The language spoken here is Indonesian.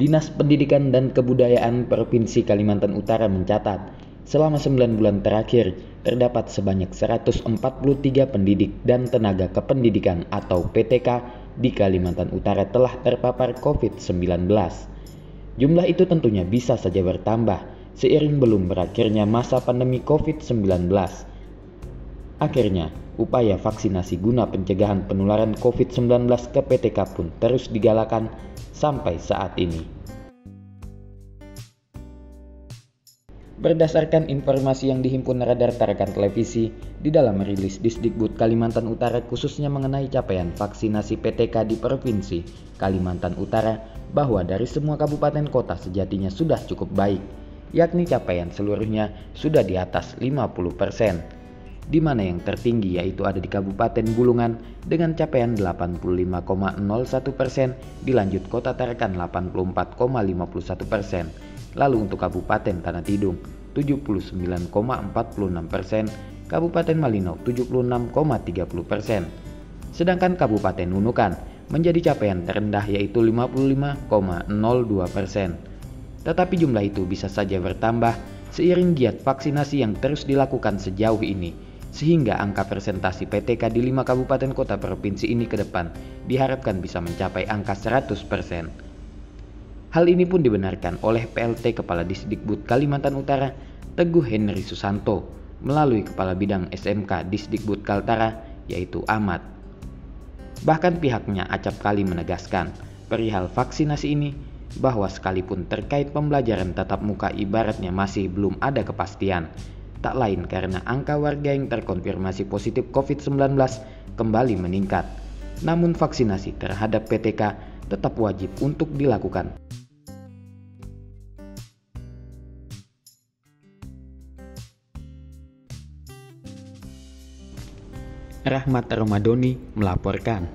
Dinas Pendidikan dan Kebudayaan Provinsi Kalimantan Utara mencatat, selama 9 bulan terakhir terdapat sebanyak 143 pendidik dan tenaga kependidikan atau PTK di Kalimantan Utara telah terpapar COVID-19. Jumlah itu tentunya bisa saja bertambah seiring belum berakhirnya masa pandemi COVID-19. Akhirnya, upaya vaksinasi guna pencegahan penularan COVID-19 ke PTK pun terus digalakan sampai saat ini. Berdasarkan informasi yang dihimpun Radar Tarakan Televisi, di dalam rilis Disdikbud Kalimantan Utara khususnya mengenai capaian vaksinasi PTK di Provinsi Kalimantan Utara bahwa dari semua kabupaten kota sejatinya sudah cukup baik, yakni capaian seluruhnya sudah di atas 50 persen di mana yang tertinggi yaitu ada di Kabupaten Bulungan dengan capaian 85,01 persen, dilanjut Kota Tarakan 84,51 persen. Lalu untuk Kabupaten Tanah Tidung 79,46 persen, Kabupaten Malinau 76,30 persen. Sedangkan Kabupaten Nunukan menjadi capaian terendah yaitu 55,02 persen. Tetapi jumlah itu bisa saja bertambah seiring giat vaksinasi yang terus dilakukan sejauh ini sehingga angka presentasi PTK di lima kabupaten kota provinsi ini ke depan diharapkan bisa mencapai angka 100%. Hal ini pun dibenarkan oleh PLT Kepala Disdikbud Kalimantan Utara Teguh Henry Susanto melalui Kepala Bidang SMK Disdikbud Kaltara yaitu Ahmad. Bahkan pihaknya acap kali menegaskan perihal vaksinasi ini bahwa sekalipun terkait pembelajaran tatap muka ibaratnya masih belum ada kepastian, tak lain karena angka warga yang terkonfirmasi positif COVID-19 kembali meningkat. Namun vaksinasi terhadap PTK tetap wajib untuk dilakukan. Rahmat Ramadoni melaporkan.